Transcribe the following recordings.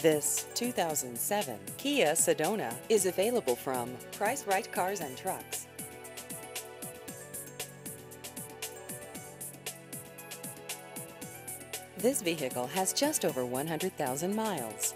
This 2007 Kia Sedona is available from Price Right Cars and Trucks. This vehicle has just over 100,000 miles.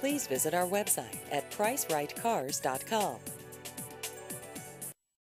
Please visit our website at pricerightcars.com.